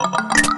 you